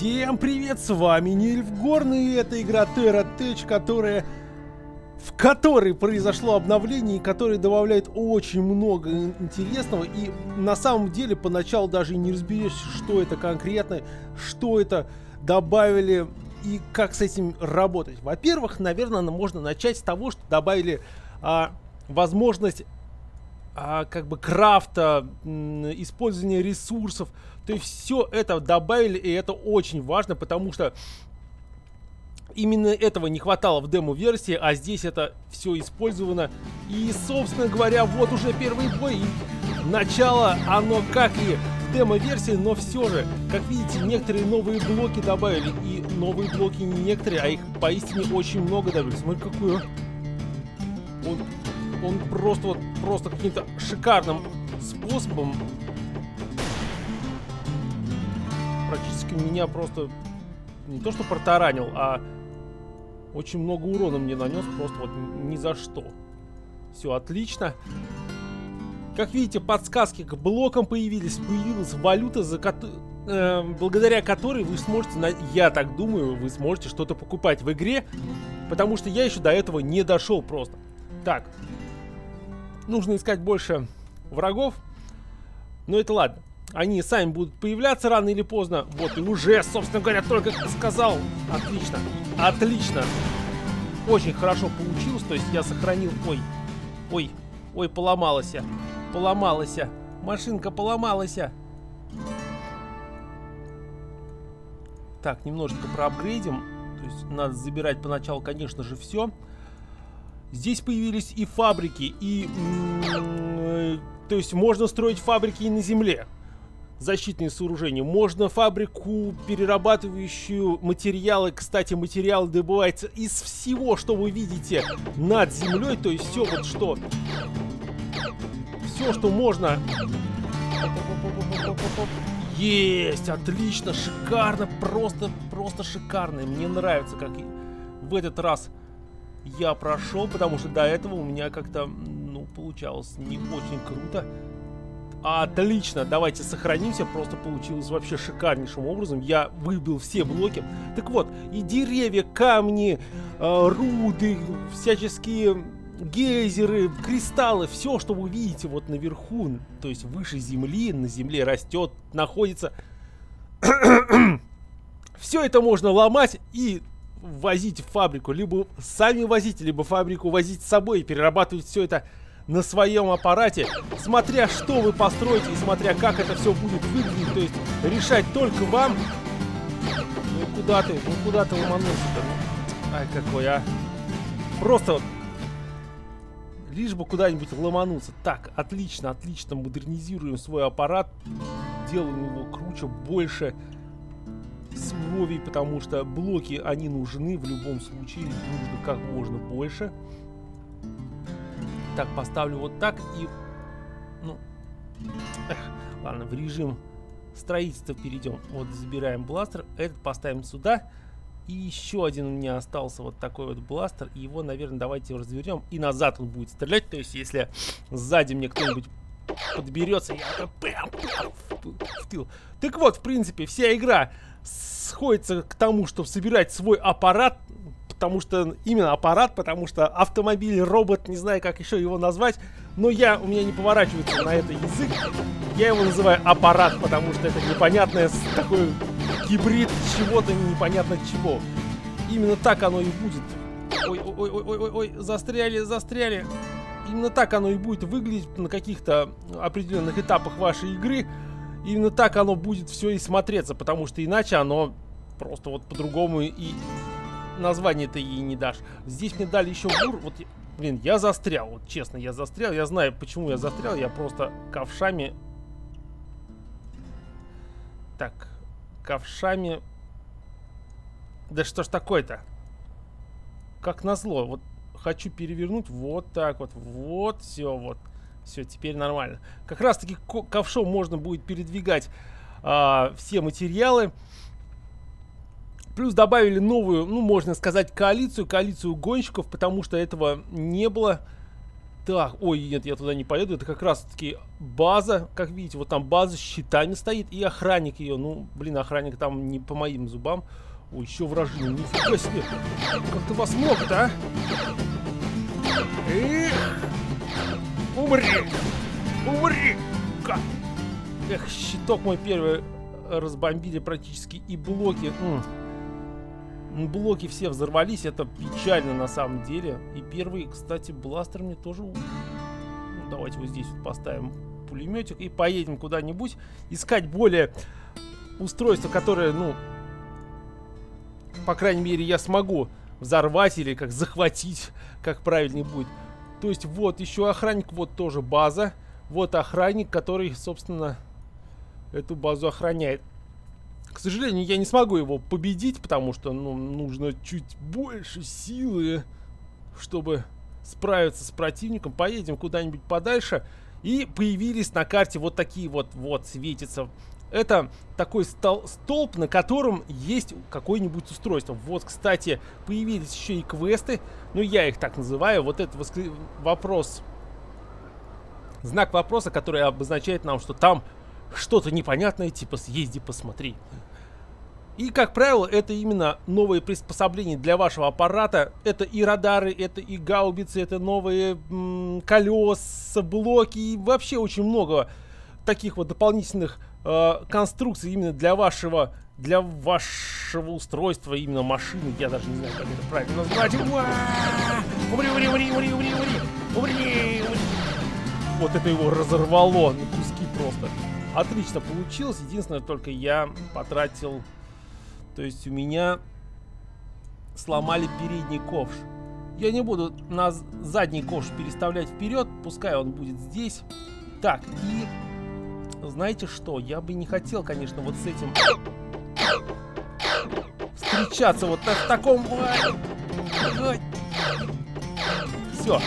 Всем привет, с вами Нильфгорн, и это игра Terra Tech, которая... В которой произошло обновление, и которое добавляет очень много интересного, и на самом деле поначалу даже не разберешься, что это конкретно, что это добавили и как с этим работать. Во-первых, наверное, можно начать с того, что добавили а, возможность а, как бы крафта, использования ресурсов. То есть все это добавили, и это очень важно, потому что именно этого не хватало в демо-версии, а здесь это все использовано. И, собственно говоря, вот уже первый бой. И начало, оно как и в демо-версии, но все же, как видите, некоторые новые блоки добавили. И новые блоки не некоторые, а их поистине очень много добавили. Смотри, какой он он просто вот просто каким-то шикарным способом практически меня просто не то что протаранил, а очень много урона мне нанес просто вот ни за что. Все отлично. Как видите, подсказки к блокам появились. Появилась валюта, за ко э, благодаря которой вы сможете, на я так думаю, вы сможете что-то покупать в игре. Потому что я еще до этого не дошел просто. Так, нужно искать больше врагов. Но это ладно. Они сами будут появляться рано или поздно. Вот и уже, собственно говоря, только сказал. Отлично. Отлично. Очень хорошо получилось. То есть я сохранил... Ой. Ой. Ой, поломалась. Поломалась. Машинка поломалась. Так, немножечко проапгрейдим. То есть надо забирать поначалу, конечно же, все. Здесь появились и фабрики, и... Э, то есть можно строить фабрики и на земле. Защитные сооружения. Можно фабрику, перерабатывающую материалы. Кстати, материал добывается из всего, что вы видите над землей. То есть все вот что... Все, что можно... Есть! Отлично! Шикарно! Просто, просто шикарно! Мне нравится, как в этот раз я прошел, потому что до этого у меня как-то, ну, получалось не очень круто. Отлично, давайте сохранимся, просто получилось вообще шикарнейшим образом. Я выбил все блоки. Так вот, и деревья, камни, э, руды, всяческие гейзеры, кристаллы, все, что вы видите вот наверху, то есть выше земли, на земле растет, находится. все это можно ломать и возить в фабрику, либо сами возить, либо фабрику возить с собой и перерабатывать все это на своем аппарате, смотря что вы построите и смотря как это все будет выглядеть, то есть решать только вам. Ну куда ты, ну куда ты ломанулся-то? Ай, какой, а. Просто вот лишь бы куда-нибудь ломануться. Так, отлично, отлично, модернизируем свой аппарат, делаем его круче, больше свовей, потому что блоки, они нужны в любом случае, нужно как можно больше. Так, поставлю вот так и... Ну... Эх, ладно, в режим строительства перейдем. Вот забираем бластер, этот поставим сюда. И еще один у меня остался вот такой вот бластер. Его, наверное, давайте развернем. И назад он будет стрелять. То есть, если сзади мне кто-нибудь подберется, я это в тыл. Так вот, в принципе, вся игра сходится к тому, чтобы собирать свой аппарат, потому что именно аппарат, потому что автомобиль, робот, не знаю, как еще его назвать, но я, у меня не поворачивается на это язык. Я его называю аппарат, потому что это непонятное такой гибрид чего-то непонятно чего. Именно так оно и будет. Ой, ой, ой, ой, ой, ой, застряли, застряли. Именно так оно и будет выглядеть на каких-то определенных этапах вашей игры именно так оно будет все и смотреться, потому что иначе оно просто вот по-другому и название ты ей не дашь. Здесь мне дали еще бур, вот, блин, я застрял, вот честно, я застрял, я знаю, почему я застрял, я просто ковшами... Так, ковшами... Да что ж такое-то? Как назло, вот хочу перевернуть, вот так вот, вот, все, вот. Все, теперь нормально. Как раз таки ковшом можно будет передвигать а, все материалы. Плюс добавили новую, ну, можно сказать, коалицию, коалицию гонщиков, потому что этого не было. Так, ой, нет, я туда не поеду. Это как раз таки база, как видите, вот там база с щитами стоит и охранник ее. Ну, блин, охранник там не по моим зубам. Ой, еще вражина, нифига себе. Как ты вас мог-то, а? Эх! Умри! Умри! Как? Эх, щиток мой первый разбомбили практически и блоки. М. Блоки все взорвались, это печально на самом деле. И первый, кстати, бластер мне тоже... Ну, давайте вот здесь вот поставим пулеметик и поедем куда-нибудь искать более устройство, которое, ну, по крайней мере, я смогу взорвать или как захватить, как правильнее будет. То есть вот еще охранник, вот тоже база. Вот охранник, который, собственно, эту базу охраняет. К сожалению, я не смогу его победить, потому что ну, нужно чуть больше силы, чтобы справиться с противником. Поедем куда-нибудь подальше. И появились на карте вот такие вот, вот, светится это такой стол столб, на котором есть какое-нибудь устройство. Вот, кстати, появились еще и квесты. Ну, я их так называю. Вот это вопрос. Знак вопроса, который обозначает нам, что там что-то непонятное, типа съезди, посмотри. И, как правило, это именно новые приспособления для вашего аппарата. Это и радары, это и гаубицы, это новые колеса, блоки и вообще очень много таких вот дополнительных э, конструкции именно для вашего для вашего устройства именно машины. Я даже не знаю, как это правильно назвать. Умри, умри, умри, умри, умри, умри, умри, Вот это его разорвало на куски просто. Отлично получилось. Единственное, только я потратил... То есть у меня сломали передний ковш. Я не буду на задний ковш переставлять вперед. Пускай он будет здесь. Так, и знаете что, я бы не хотел, конечно, вот с этим встречаться вот в таком... Все.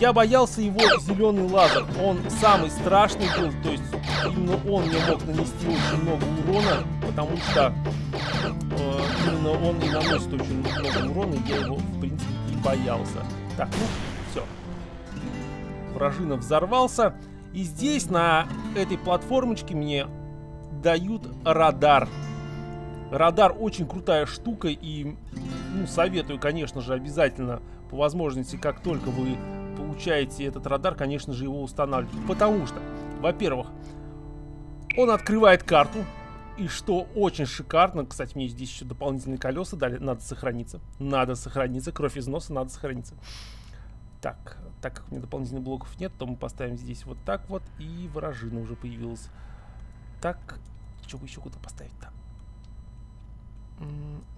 Я боялся его зеленый лазер. Он самый страшный был, то есть именно он мне мог нанести очень много урона, потому что э, именно он и наносит очень много урона, и я его, в принципе, и боялся. Так, ну, все. Вражина взорвался. И здесь на этой платформочке мне дают радар. Радар очень крутая штука и ну, советую, конечно же, обязательно по возможности, как только вы получаете этот радар, конечно же, его устанавливать. Потому что, во-первых, он открывает карту, и что очень шикарно, кстати, мне здесь еще дополнительные колеса дали, надо сохраниться. Надо сохраниться, кровь из носа, надо сохраниться. Так, так как у меня дополнительных блоков нет, то мы поставим здесь вот так вот, и вражина уже появилась. Так, что бы еще куда поставить-то?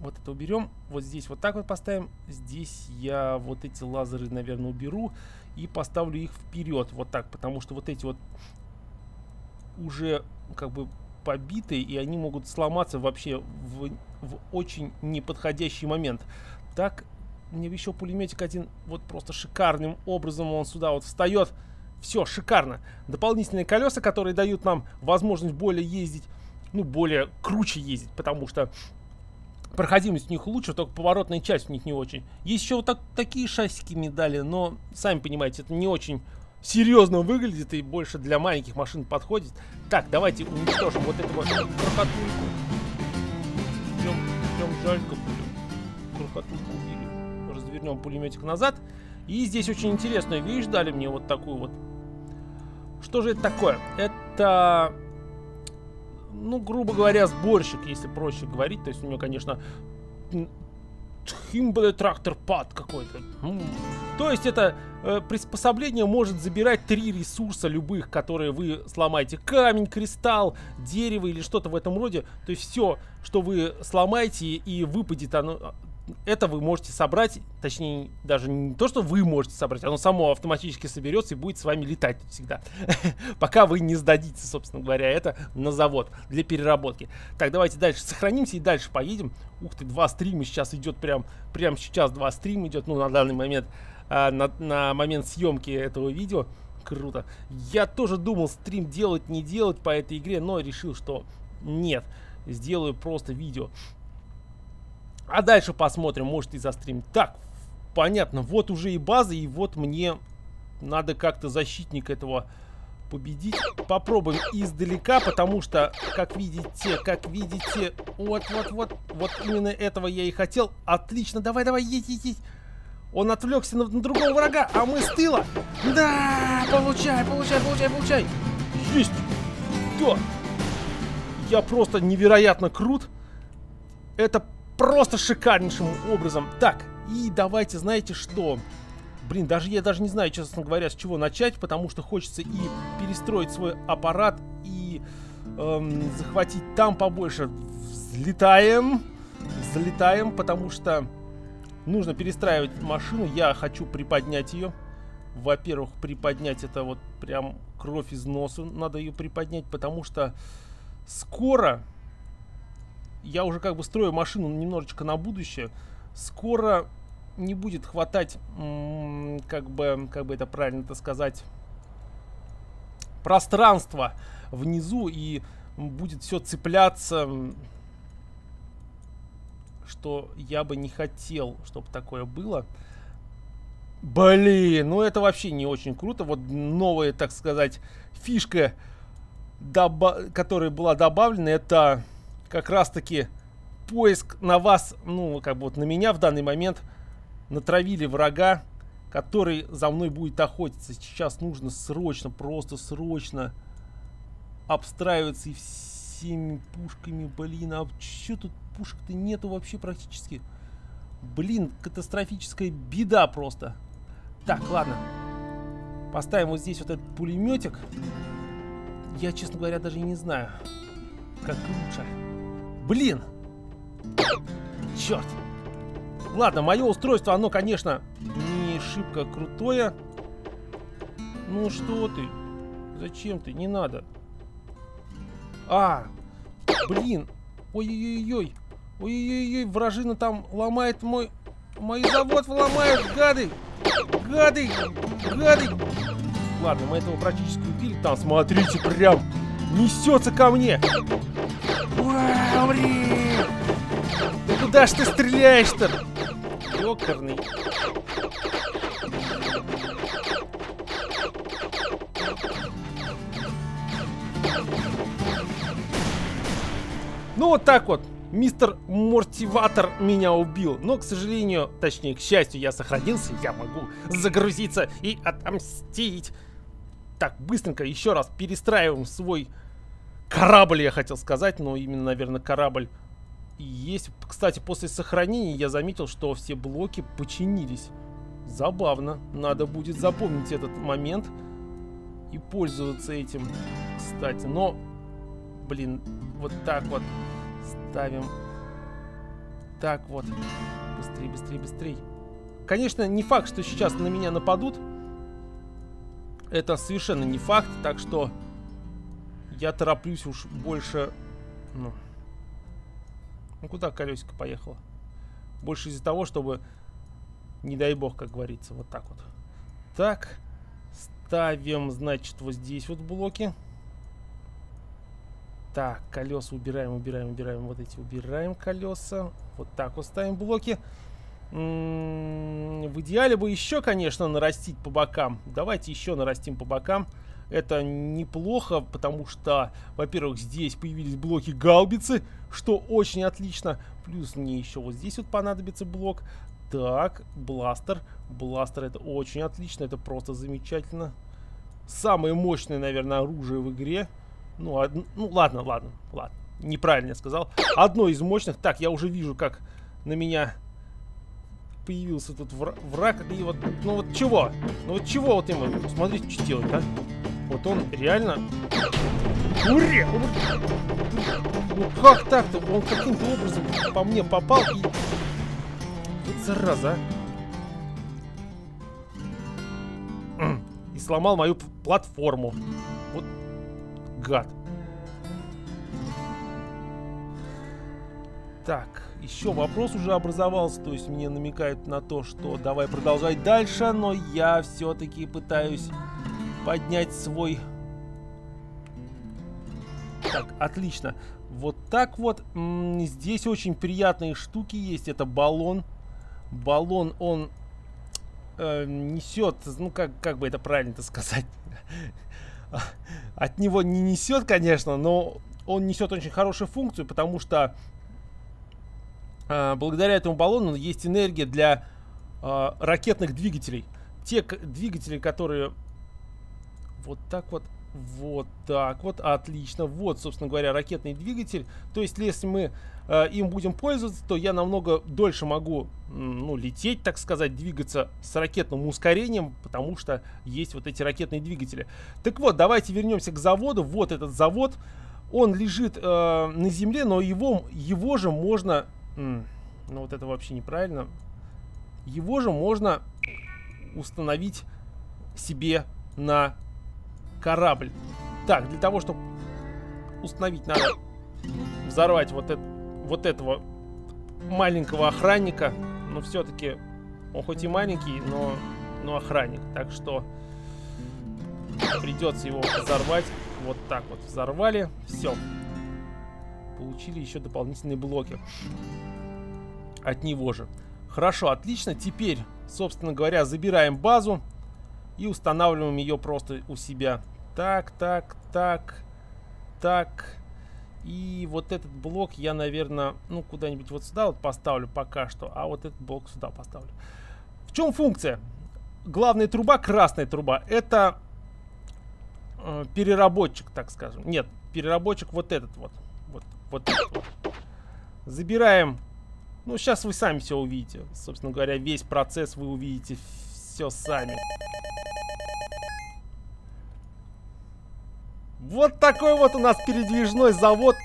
Вот это уберем. Вот здесь вот так вот поставим. Здесь я вот эти лазеры, наверное, уберу и поставлю их вперед. Вот так, потому что вот эти вот уже как бы побитые, и они могут сломаться вообще в, в очень неподходящий момент. Так, мне еще пулеметик один вот просто шикарным образом он сюда вот встает. Все, шикарно. Дополнительные колеса, которые дают нам возможность более ездить, ну, более круче ездить, потому что проходимость у них лучше, только поворотная часть у них не очень. Есть еще вот так, такие шасики медали, но, сами понимаете, это не очень серьезно выглядит и больше для маленьких машин подходит. Так, давайте уничтожим вот эту вот крохотульку. Прям, прям жалька, блин. Крохотульку убили развернем пулеметик назад. И здесь очень интересную вещь дали мне вот такую вот. Что же это такое? Это, ну, грубо говоря, сборщик, если проще говорить. То есть у него, конечно, Химбле трактор пад какой-то. То есть это э, приспособление может забирать три ресурса любых, которые вы сломаете. Камень, кристалл, дерево или что-то в этом роде. То есть все, что вы сломаете и выпадет оно, это вы можете собрать, точнее, даже не то, что вы можете собрать, оно само автоматически соберется и будет с вами летать всегда. Пока вы не сдадите, собственно говоря, это на завод для переработки. Так, давайте дальше сохранимся и дальше поедем. Ух ты, два стрима сейчас идет прям, прям сейчас два стрима идет, ну, на данный момент, а, на, на момент съемки этого видео. Круто. Я тоже думал стрим делать, не делать по этой игре, но решил, что нет, сделаю просто видео. А дальше посмотрим, может и застримим. Так, понятно, вот уже и база, и вот мне Надо как-то защитник этого победить. Попробуем издалека, потому что, как видите, как видите, вот-вот-вот, вот именно этого я и хотел. Отлично, давай-давай, едь, едь, едь. Он отвлекся на, на другого врага, а мы с тыла. Да, получай, получай, получай, получай. Есть. Да. Я просто невероятно крут. Это просто шикарнейшим образом. Так, и давайте, знаете что? Блин, даже я даже не знаю, честно говоря, с чего начать, потому что хочется и перестроить свой аппарат, и эм, захватить там побольше. Взлетаем, взлетаем, потому что нужно перестраивать машину. Я хочу приподнять ее. Во-первых, приподнять это вот прям кровь из носа. Надо ее приподнять, потому что скоро я уже как бы строю машину немножечко на будущее. Скоро не будет хватать, как бы, как бы это правильно-то сказать, пространства внизу и будет все цепляться, что я бы не хотел, чтобы такое было. Блин, ну это вообще не очень круто. Вот новая, так сказать, фишка, которая была добавлена, это как раз-таки поиск на вас, ну, как бы вот на меня в данный момент – натравили врага, который за мной будет охотиться. Сейчас нужно срочно, просто срочно обстраиваться и всеми пушками. Блин, а что тут пушек-то нету вообще практически? Блин, катастрофическая беда просто. Так, ладно. Поставим вот здесь вот этот пулеметик. Я, честно говоря, даже и не знаю, как лучше. Блин! Черт! Ладно, мое устройство, оно, конечно, не шибко крутое. Ну что ты? Зачем ты? Не надо. А, блин. Ой-ой-ой-ой. Ой-ой-ой, вражина там ломает мой... Мой завод ломают, гады! Гады! Гады! Ладно, мы этого практически убили. Там, смотрите, прям несется ко мне. Вау, блин! Да куда ж ты стреляешь-то? ёкарный. Ну вот так вот. Мистер Мортиватор меня убил. Но, к сожалению, точнее, к счастью, я сохранился. Я могу загрузиться и отомстить. Так, быстренько еще раз перестраиваем свой корабль, я хотел сказать. Но именно, наверное, корабль есть, кстати, после сохранения я заметил, что все блоки починились. Забавно. Надо будет запомнить этот момент и пользоваться этим, кстати. Но, блин, вот так вот ставим. Так вот. Быстрее, быстрее, быстрее. Конечно, не факт, что сейчас на меня нападут. Это совершенно не факт, так что я тороплюсь уж больше... Ну, ну куда колесико поехало? Больше из-за того, чтобы, не дай бог, как говорится, вот так вот. Так, ставим, значит, вот здесь вот блоки. Так, колеса убираем, убираем, убираем, вот эти убираем колеса. Вот так вот ставим блоки. М м-м, -м в идеале бы еще, конечно, нарастить по бокам. Давайте еще нарастим по бокам. Это неплохо, потому что, во-первых, здесь появились блоки гаубицы, что очень отлично. Плюс мне еще вот здесь вот понадобится блок. Так, бластер. Бластер это очень отлично, это просто замечательно. Самое мощное, наверное, оружие в игре. Ну, од... ну ладно, ладно, ладно. Неправильно я сказал. Одно из мощных. Так, я уже вижу, как на меня появился тут враг. И вот, ну вот чего? Ну вот чего вот ему? Смотрите, что делать, а? Вот он реально... Уре! Ну как так-то? Он каким-то образом по мне попал и... Вот зараза, а. И сломал мою платформу. Вот гад. Так, еще вопрос уже образовался, то есть мне намекают на то, что давай продолжать дальше, но я все-таки пытаюсь поднять свой... Так, отлично. Вот так вот. Здесь очень приятные штуки есть. Это баллон. Баллон, он э, несет, ну как, как бы это правильно-то сказать, от него не несет, конечно, но он несет очень хорошую функцию, потому что э, благодаря этому баллону есть энергия для э, ракетных двигателей. Те двигатели, которые вот так вот вот так вот, отлично. Вот, собственно говоря, ракетный двигатель. То есть, если мы э, им будем пользоваться, то я намного дольше могу, ну, лететь, так сказать, двигаться с ракетным ускорением, потому что есть вот эти ракетные двигатели. Так вот, давайте вернемся к заводу. Вот этот завод. Он лежит э, на земле, но его, его же можно... ну, вот это вообще неправильно. Его же можно установить себе на корабль. Так, для того, чтобы установить, надо взорвать вот, это, вот этого маленького охранника. Но все-таки он хоть и маленький, но, но охранник. Так что придется его взорвать. Вот так вот взорвали. Все. Получили еще дополнительные блоки. От него же. Хорошо, отлично. Теперь, собственно говоря, забираем базу и устанавливаем ее просто у себя. Так, так, так, так. И вот этот блок я, наверное, ну, куда-нибудь вот сюда вот поставлю пока что, а вот этот блок сюда поставлю. В чем функция? Главная труба, красная труба, это э, переработчик, так скажем. Нет, переработчик вот этот вот. Вот, вот этот вот. Забираем. Ну, сейчас вы сами все увидите. Собственно говоря, весь процесс вы увидите все сами. Вот такой вот у нас передвижной завод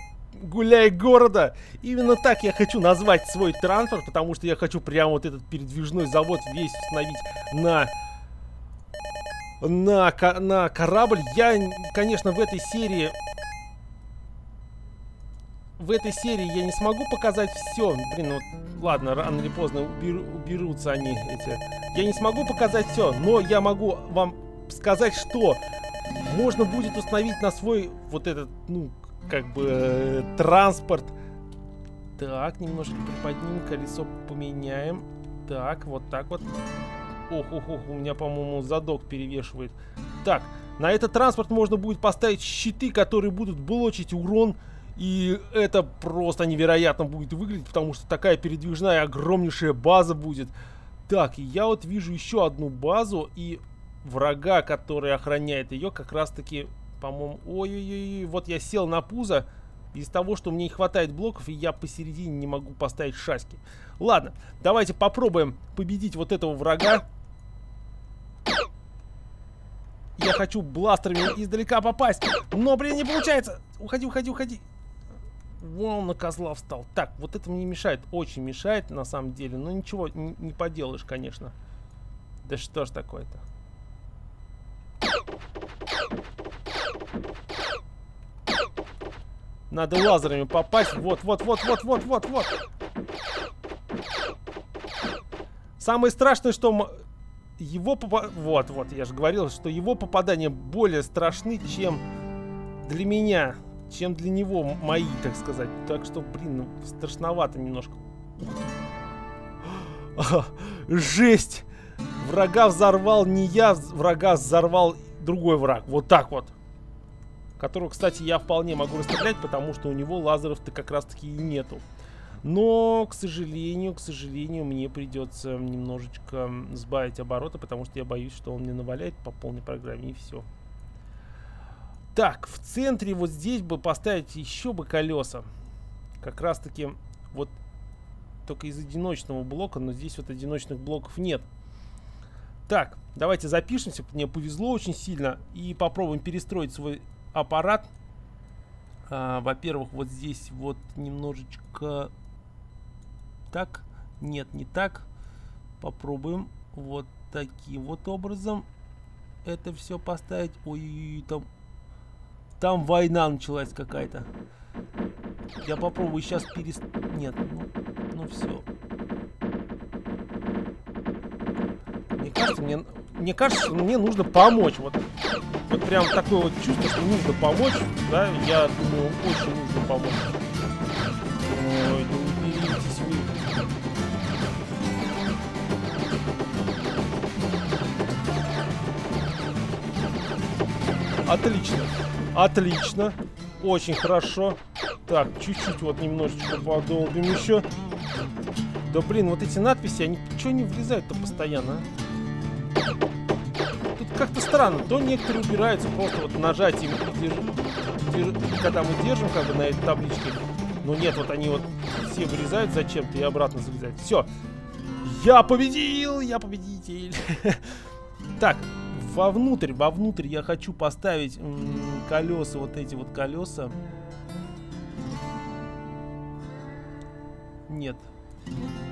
гуляй города. Именно так я хочу назвать свой транспорт, потому что я хочу прямо вот этот передвижной завод весь установить на на, на корабль. Я, конечно, в этой серии в этой серии я не смогу показать все. Блин, ну ладно, рано или поздно убер, уберутся они эти. Я не смогу показать все, но я могу вам сказать, что можно будет установить на свой вот этот, ну, как бы, э, транспорт. Так, немножко приподнимем, колесо поменяем. Так, вот так вот. Ох, ох, ох, у меня, по-моему, задок перевешивает. Так, на этот транспорт можно будет поставить щиты, которые будут блочить урон. И это просто невероятно будет выглядеть, потому что такая передвижная огромнейшая база будет. Так, я вот вижу еще одну базу, и врага, который охраняет ее, как раз таки, по-моему... Ой-ой-ой, вот я сел на пузо из того, что мне не хватает блоков, и я посередине не могу поставить шашки. Ладно, давайте попробуем победить вот этого врага. Я хочу бластерами издалека попасть, но, блин, не получается. Уходи, уходи, уходи. Вон на козла встал. Так, вот это мне мешает, очень мешает на самом деле. Но ничего не, не поделаешь, конечно. Да что ж такое-то. Надо лазерами попасть. Вот, вот, вот, вот, вот, вот, вот. Самое страшное, что его попа... Вот, вот, я же говорил, что его попадания более страшны, чем для меня, чем для него мои, так сказать. Так что, блин, ну, страшновато немножко. Жесть! Врага взорвал не я, врага взорвал другой враг. Вот так вот. Которого, кстати, я вполне могу расстрелять, потому что у него лазеров-то как раз-таки и нету. Но, к сожалению, к сожалению, мне придется немножечко сбавить обороты, потому что я боюсь, что он мне наваляет по полной программе, и все. Так, в центре вот здесь бы поставить еще бы колеса. Как раз-таки вот только из одиночного блока, но здесь вот одиночных блоков нет. Так, давайте запишемся. Мне повезло очень сильно. И попробуем перестроить свой аппарат. А, Во-первых, вот здесь вот немножечко... Так. Нет, не так. Попробуем вот таким вот образом это все поставить. Ой, там... Там война началась какая-то. Я попробую сейчас перест... Нет, ну, ну все. кажется, мне, мне кажется, мне нужно помочь. Вот, вот прям такое вот чувство, что нужно помочь. Да, я думаю, очень нужно помочь. Ой, ну уберитесь вы. Отлично. Отлично. Очень хорошо. Так, чуть-чуть вот немножечко подолбим еще. Да блин, вот эти надписи, они что не влезают-то постоянно, а? Как-то странно. То некоторые убираются просто вот нажатием, держ... Держ... когда мы держим как бы на этой табличке. Но нет, вот они вот все вырезают зачем-то и обратно залезают. Все. Я победил! Я победитель! Так, вовнутрь, вовнутрь я хочу поставить колеса, вот эти вот колеса. Нет,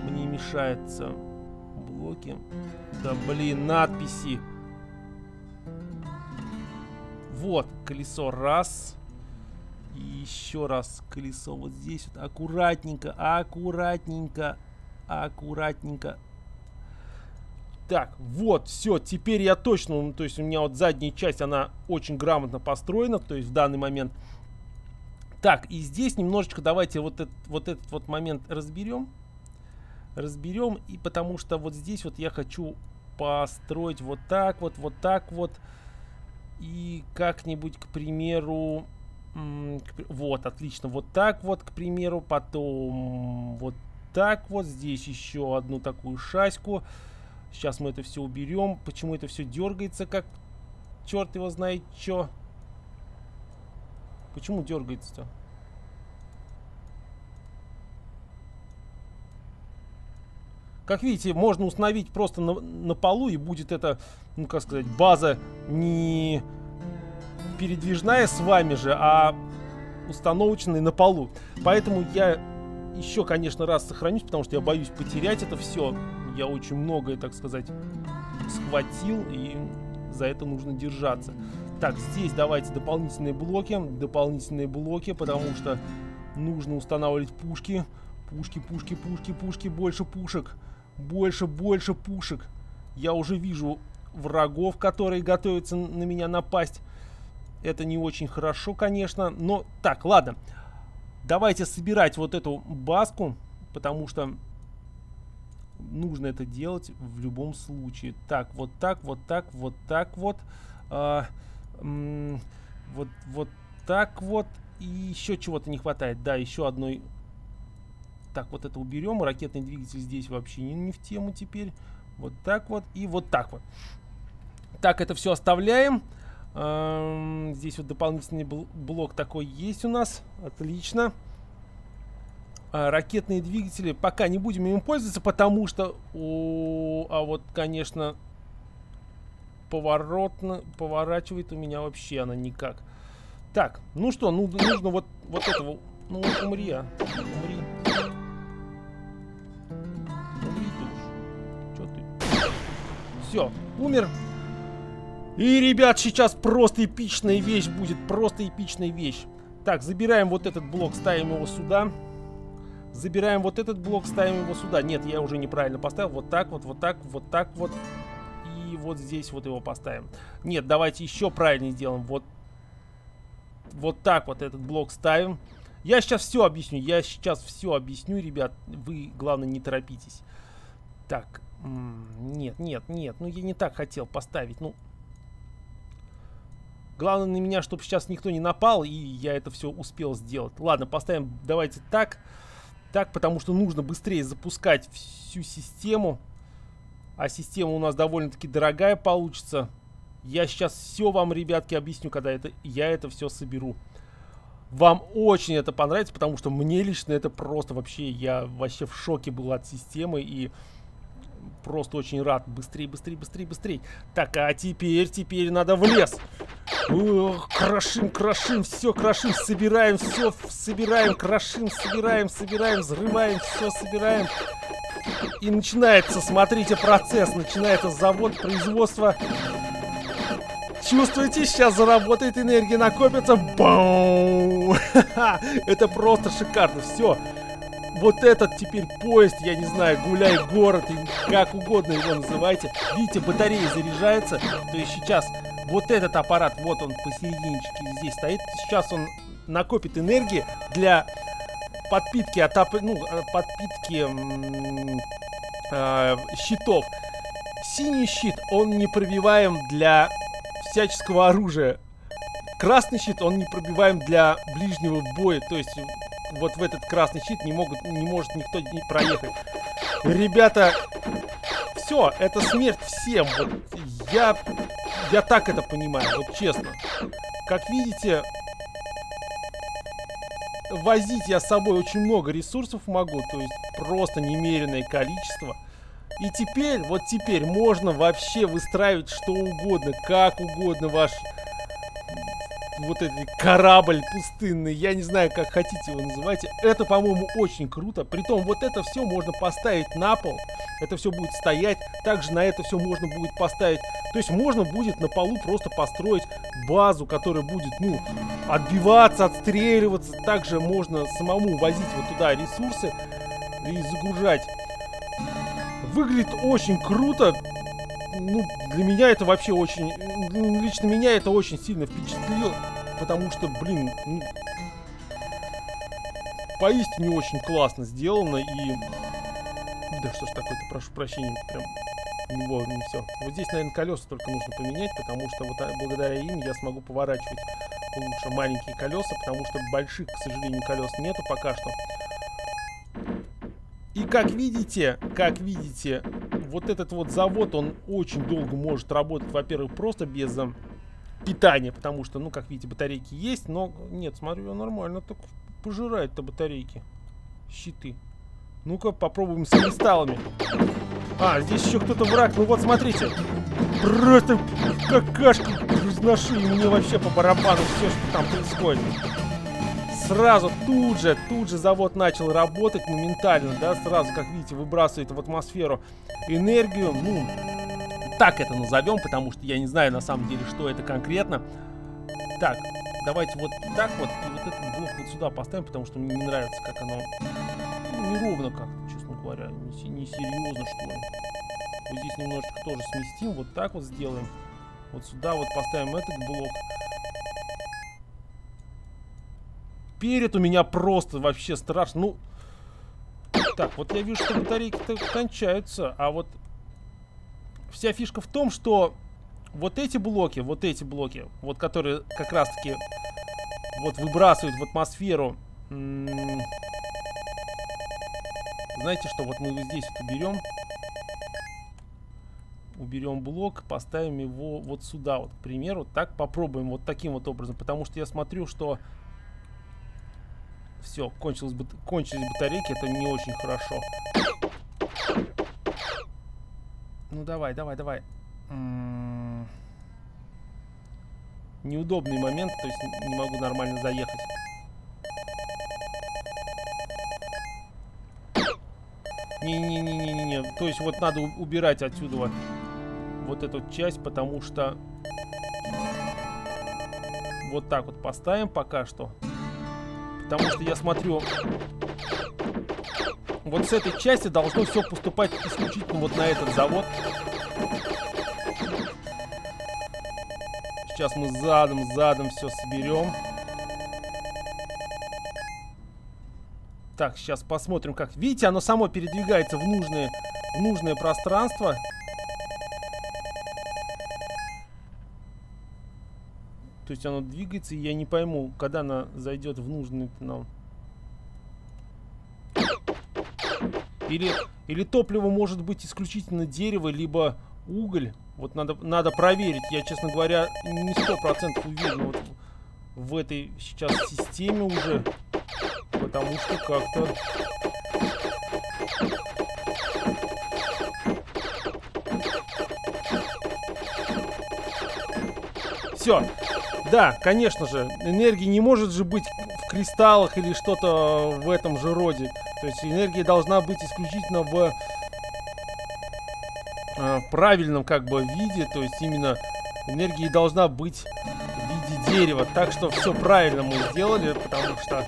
мне мешаются блоки. Да блин, надписи. Вот, колесо раз. И еще раз колесо вот здесь вот. Аккуратненько, аккуратненько, аккуратненько. Так, вот, все, теперь я точно, ну, то есть у меня вот задняя часть, она очень грамотно построена, то есть в данный момент. Так, и здесь немножечко давайте вот этот вот, этот вот момент разберем. Разберем, и потому что вот здесь вот я хочу построить вот так вот, вот так вот. И как-нибудь, к примеру, вот, отлично, вот так вот, к примеру, потом вот так вот, здесь еще одну такую шаську. Сейчас мы это все уберем. Почему это все дергается, как черт его знает что? Почему дергается-то? Как видите, можно установить просто на, на полу, и будет это, ну как сказать, база не передвижная с вами же, а установочная на полу. Поэтому я еще, конечно, раз сохранюсь, потому что я боюсь потерять это все я очень многое, так сказать, схватил, и за это нужно держаться. Так, здесь давайте дополнительные блоки, дополнительные блоки, потому что нужно устанавливать пушки. Пушки, пушки, пушки, пушки, больше пушек. Больше, больше пушек. Я уже вижу врагов, которые готовятся на меня напасть. Это не очень хорошо, конечно, но... Так, ладно. Давайте собирать вот эту баску, потому что нужно это делать в любом случае. Так, вот так, вот так, вот так вот. А, вот, вот так вот. И еще чего-то не хватает. Да, еще одной... Так, вот это уберем. Ракетный двигатель здесь вообще не, не в тему теперь. Вот так вот и вот так вот. Так, это все оставляем. Эм, здесь вот дополнительный блок такой есть у нас. Отлично. А, ракетные двигатели пока не будем им пользоваться, потому что, о, а вот, конечно, поворотно, поворачивает у меня вообще она никак. Так, ну что, ну, нужно вот, вот этого, ну, умри, а. Умри Все, умер. И, ребят, сейчас просто эпичная вещь будет, просто эпичная вещь. Так, забираем вот этот блок, ставим его сюда. Забираем вот этот блок, ставим его сюда. Нет, я уже неправильно поставил. Вот так вот, вот так, вот так вот. И вот здесь вот его поставим. Нет, давайте еще правильнее сделаем. Вот, вот так вот этот блок ставим. Я сейчас все объясню. Я сейчас все объясню, ребят. Вы, главное, не торопитесь. Так, нет, нет, нет. Ну, я не так хотел поставить. Ну, главное на меня, чтобы сейчас никто не напал, и я это все успел сделать. Ладно, поставим, давайте так. Так. Потому что нужно быстрее запускать всю систему. А система у нас довольно-таки дорогая получится. Я сейчас все вам, ребятки, объясню, когда это, я это все соберу. Вам очень это понравится, потому что мне лично это просто вообще, я вообще в шоке был от системы и просто очень рад. Быстрее, быстрее, быстрее, быстрее. Так, а теперь, теперь надо в лес. Ох, крошим, крошим, все крошим, собираем, все собираем, крошим, собираем, собираем, взрываем, все собираем. И начинается, смотрите, процесс. Начинается завод, производства. Чувствуете, сейчас заработает энергия, накопится. Бау! Это просто шикарно. Все вот этот теперь поезд, я не знаю, гуляй город, и как угодно его называйте. Видите, батарея заряжается. То есть сейчас вот этот аппарат, вот он посерединочке здесь стоит. Сейчас он накопит энергии для подпитки, отоп... ну, э, подпитки э, щитов. Синий щит, он непробиваем для всяческого оружия. красный щит, он не пробиваем для ближнего боя. То есть вот в этот красный щит не, могут, не может никто не проехать. Ребята, все, это смерть всем. Вот я, я так это понимаю, вот честно. Как видите, возить я с собой очень много ресурсов могу, то есть просто немеренное количество. И теперь, вот теперь можно вообще выстраивать что угодно, как угодно ваш вот этот корабль пустынный, я не знаю, как хотите его называть. Это, по-моему, очень круто. Притом, вот это все можно поставить на пол. Это все будет стоять. Также на это все можно будет поставить. То есть можно будет на полу просто построить базу, которая будет, ну, отбиваться, отстреливаться. Также можно самому возить вот туда ресурсы и загружать. Выглядит очень круто. Ну, для меня это вообще очень... Ну, лично меня это очень сильно впечатлило. Потому что, блин, ну, поистине очень классно сделано. И... Да что ж такое-то, прошу прощения, прям не, не все. Вот здесь, наверное, колеса только нужно поменять, потому что вот а, благодаря им я смогу поворачивать лучше маленькие колеса, потому что больших, к сожалению, колес нету пока что. И как видите, как видите, вот этот вот завод, он очень долго может работать, во-первых, просто без э, питания, потому что, ну, как видите, батарейки есть, но, нет, смотрю, нормально так пожирает-то батарейки, щиты. Ну-ка, попробуем с кристаллами. А, здесь еще кто-то враг. Ну вот, смотрите. Просто какашки разношу, и мне вообще по барабану все, что там происходит. Сразу, тут же, тут же завод начал работать моментально, да, сразу, как видите, выбрасывает в атмосферу энергию. Ну, так это назовем, потому что я не знаю на самом деле, что это конкретно. Так, давайте вот так вот, и вот этот блок вот сюда поставим, потому что мне не нравится, как оно неровно как честно говоря. Не, не серьезно, что ли. Вот здесь немножечко тоже сместим. Вот так вот сделаем. Вот сюда вот поставим этот блок. Перед у меня просто вообще страшно. Ну, так, вот я вижу, что батарейки-то кончаются. А вот вся фишка в том, что вот эти блоки, вот эти блоки, вот которые как раз-таки вот выбрасывают в атмосферу знаете что, вот мы здесь вот уберем. Уберем блок, поставим его вот сюда, вот, к примеру. Так попробуем вот таким вот образом. Потому что я смотрю, что все, кончилась, кончились батарейки, это не очень хорошо. Ну давай, давай, давай. М -м -м. Неудобный момент, то есть не могу нормально заехать. Не-не-не-не-не. То есть вот надо убирать отсюда вот, вот эту часть, потому что... Вот так вот поставим пока что. Потому что я смотрю... Вот с этой части должно все поступать исключительно вот на этот завод. Сейчас мы задом, задом все соберем. Так, сейчас посмотрим, как... Видите, оно само передвигается в нужное, в нужное пространство. То есть оно двигается, и я не пойму, когда она зайдет в нужный нам... Или, или топливо может быть исключительно дерево, либо уголь. Вот надо, надо проверить. Я, честно говоря, не сто процентов уверен вот в этой сейчас системе уже потому что как-то... Все. Да, конечно же, энергия не может же быть в кристаллах или что-то в этом же роде. То есть энергия должна быть исключительно в, э, в правильном как бы виде. То есть именно энергия должна быть виде дерева. Так что все правильно мы сделали, потому что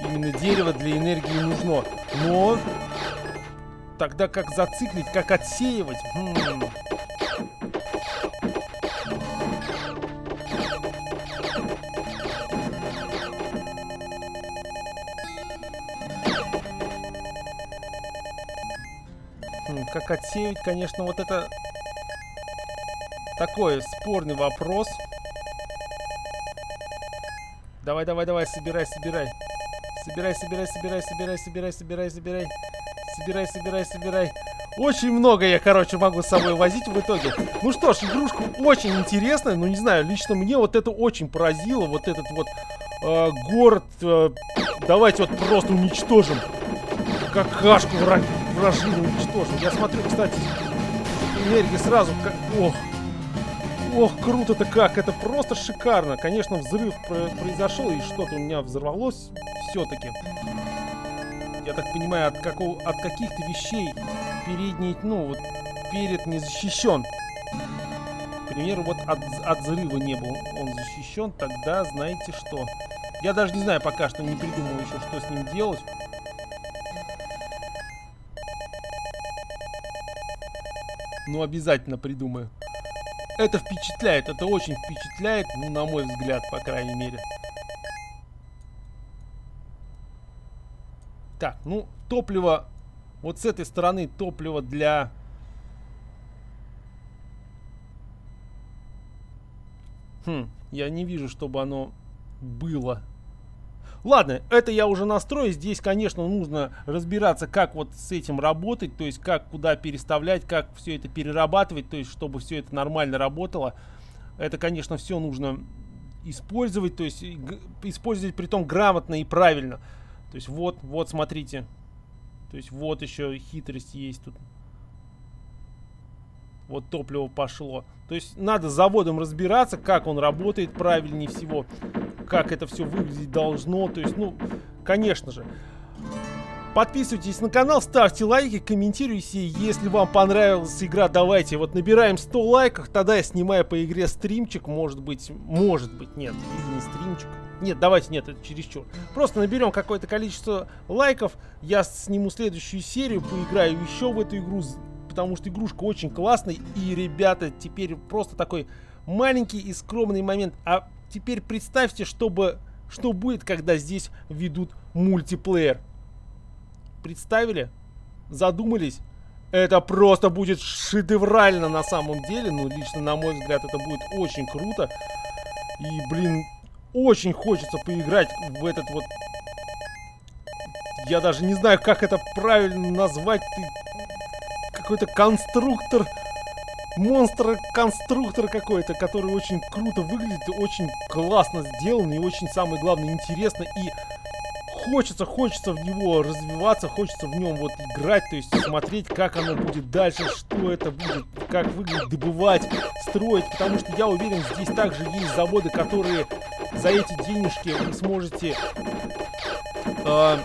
именно дерево для энергии нужно. Но тогда как зациклить, как отсеивать? Хм. хм как отсеять, конечно, вот это такой спорный вопрос. Давай, давай, давай, собирай, собирай. Собирай, собирай, собирай, собирай, собирай, собирай, собирай. Собирай, собирай, собирай. Очень много я, короче, могу с собой возить в итоге. Ну что ж, игрушка очень интересная. Ну, не знаю, лично мне вот это очень поразило. Вот этот вот э, город. Э, давайте вот просто уничтожим. Какашку враг, вражину уничтожим. Я смотрю, кстати, энергия сразу как... Ох, Ох, круто-то как, это просто шикарно. Конечно, взрыв произошел, и что-то у меня взорвалось все-таки. Я так понимаю, от, какого, от каких-то вещей передний, ну, вот, перед не защищен. К примеру, вот от, от взрыва не был он защищен, тогда знаете что. Я даже не знаю пока что, не придумал еще, что с ним делать. Ну, обязательно придумаю. Это впечатляет, это очень впечатляет, ну, на мой взгляд, по крайней мере. Так, ну, топливо, вот с этой стороны топливо для... Хм, я не вижу, чтобы оно было Ладно, это я уже настрою. Здесь, конечно, нужно разбираться, как вот с этим работать, то есть как куда переставлять, как все это перерабатывать, то есть чтобы все это нормально работало. Это, конечно, все нужно использовать, то есть использовать при том грамотно и правильно. То есть вот, вот, смотрите. То есть вот еще хитрость есть тут. Вот топливо пошло. То есть надо заводом разбираться, как он работает правильнее всего как это все выглядеть должно. То есть, ну, конечно же. Подписывайтесь на канал, ставьте лайки, комментируйте. Если вам понравилась игра, давайте вот набираем 100 лайков. Тогда я снимаю по игре стримчик. Может быть, может быть, нет, или не стримчик. Нет, давайте, нет, это чересчур. Просто наберем какое-то количество лайков. Я сниму следующую серию, поиграю еще в эту игру. Потому что игрушка очень классная. И, ребята, теперь просто такой маленький и скромный момент. А Теперь представьте, чтобы, что будет, когда здесь ведут мультиплеер. Представили? Задумались? Это просто будет шедеврально на самом деле. Ну, лично, на мой взгляд, это будет очень круто. И, блин, очень хочется поиграть в этот вот... Я даже не знаю, как это правильно назвать. Какой-то конструктор монстр-конструктор какой-то, который очень круто выглядит, очень классно сделан и очень, самое главное, интересно. И хочется, хочется в него развиваться, хочется в нем вот играть, то есть смотреть, как оно будет дальше, что это будет, как выглядит, добывать, строить, потому что я уверен, здесь также есть заводы, которые за эти денежки вы сможете э,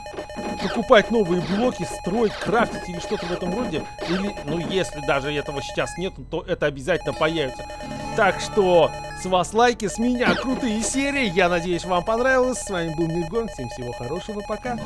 покупать новые блоки, строить, крафтить или что-то в этом роде. Или, ну, если даже этого сейчас нет, то это обязательно появится. Так что с вас лайки, с меня крутые серии. Я надеюсь, вам понравилось. С вами был Миргон. Всем всего хорошего. Пока.